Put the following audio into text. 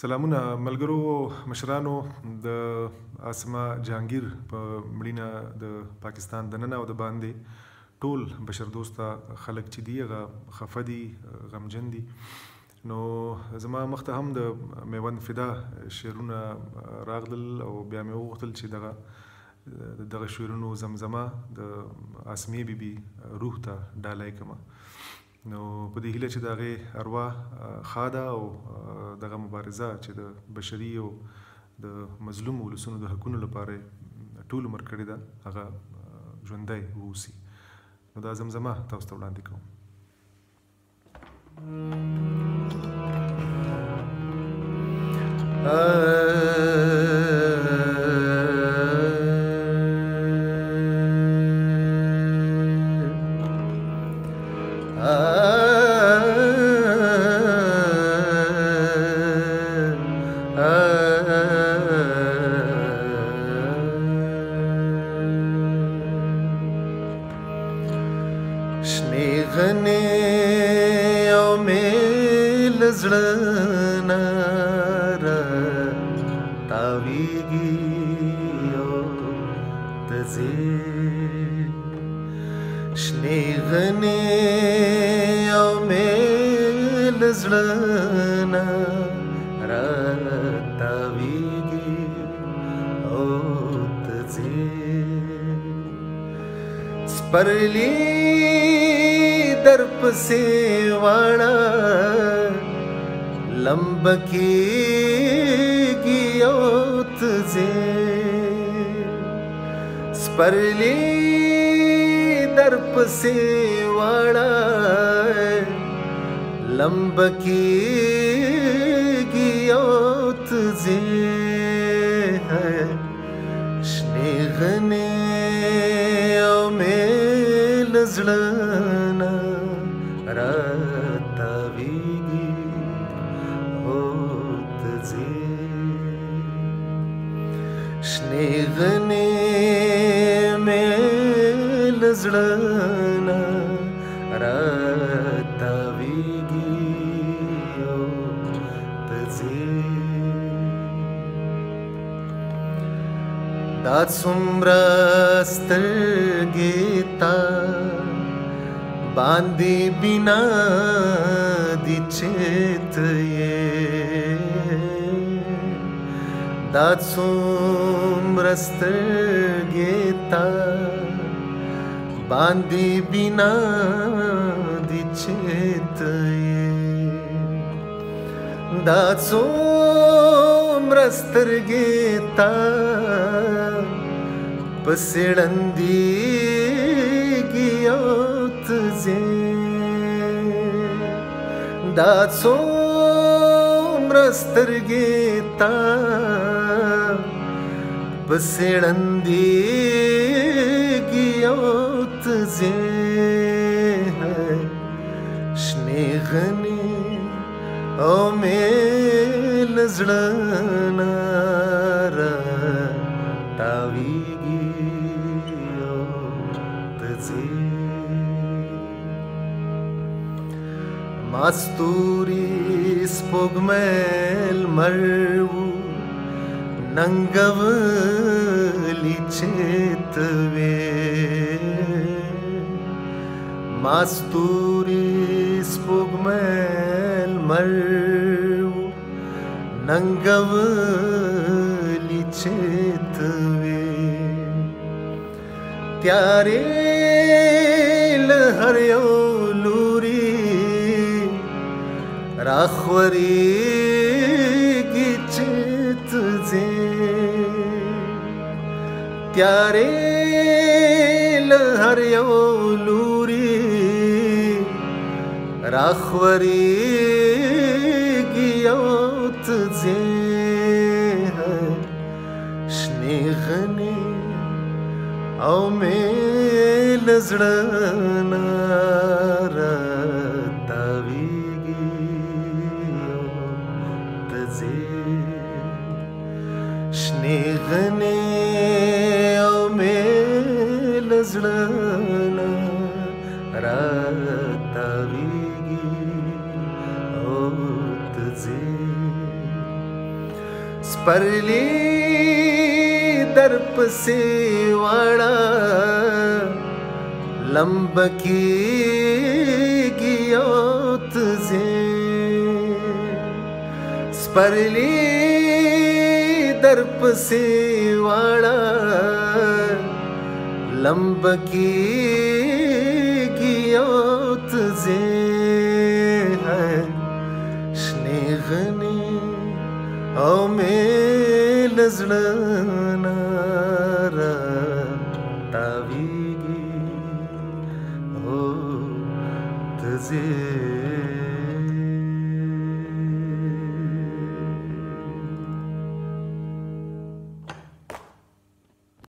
سلامونه ملګرو مشرانو د اسما جهانگیر په مړینه د پاکستان د نن او د باندې ټول بشر دوسته خلک چې دی هغه خفدي غمجن دي. نو زما مخته هم د میوند فدا شیرونه راغلل او بیا مې وغوښتل چې دغه دغه شیرونو زمزمه د اسمی بیبي روح ته ډالای کما نو په دې هیله چې دغه اروا خاده او دغه مبارزه چې د بشري او د مظلوم ولسونو د حقوقو لپاره ټول عمر کړی دا هغه ژوندۍ ووسی نو دا زمزمه تاسو ته وړاندې کوم सुलना ताव स्ने औमे सुलन ताव स्पर्ली दर्प सेवाण लंबकी गियोत्जे स्पर्ली दर्प से वाड़ा लंबकी रवि दासुम्रस्त गीता बांधे बिना दिचेत ये। दोम्रस्त गीता बाी बिनादिच्छ दाचो मृस्त गेता पसळन्ति दासो मृस्त गेतासळन्दि گیوت زه شنه غني او مې لزړنا را تاویږي او تځي ماستوري سپوږمل مرو ننګولي چتوي ماستوري سپوږمل مرو ننګولي چتوي تیارې له هر یو لوري راخوري گچت زه تیارې له هر یو راخوريږي یو ته ځې شنې غنې او مې لزړه ناره تاویږي ته ځې شنې غنې ज़े स्पर्ली दर्प से वाणा लंब की गियोत ज़े स्पर्ली दर्प से वाणा लंब की गियोत ज़े يغني أو ميل زلنا رب تعبيقي أو تزيد